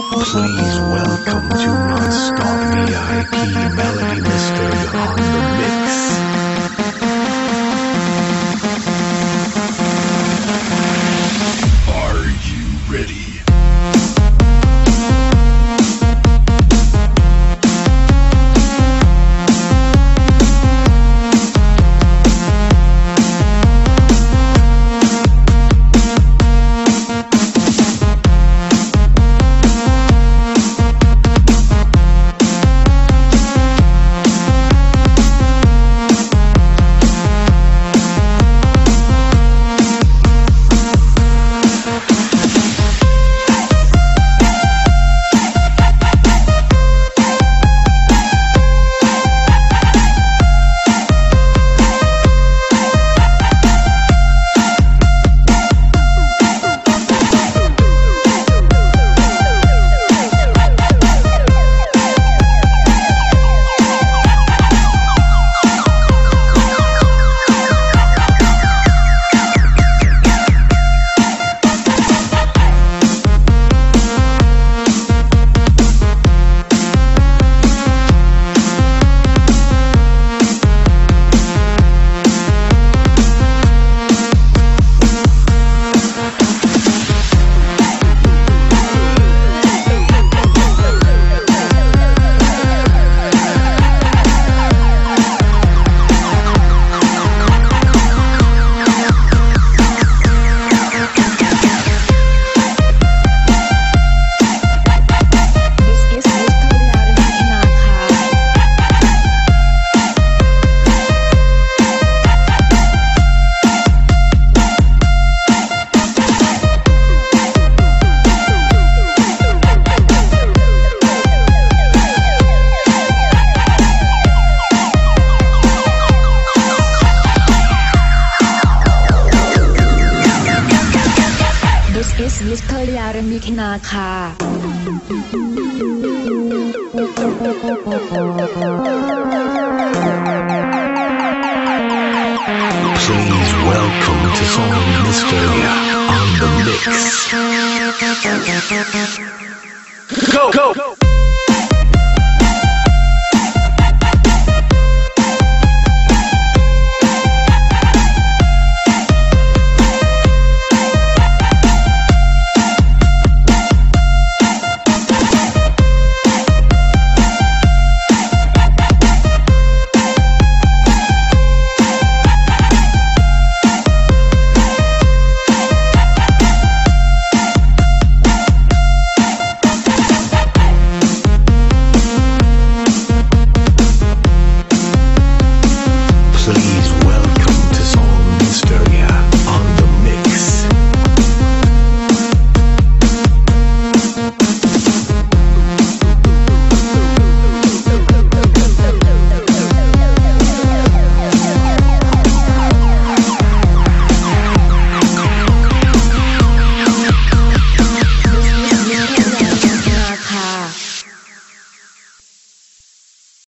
Please welcome to Nonstop VIP Melody Mystery on the mix. Mr. Yaran Kinaka. Please welcome to Song Mystery on the mix. Go, go.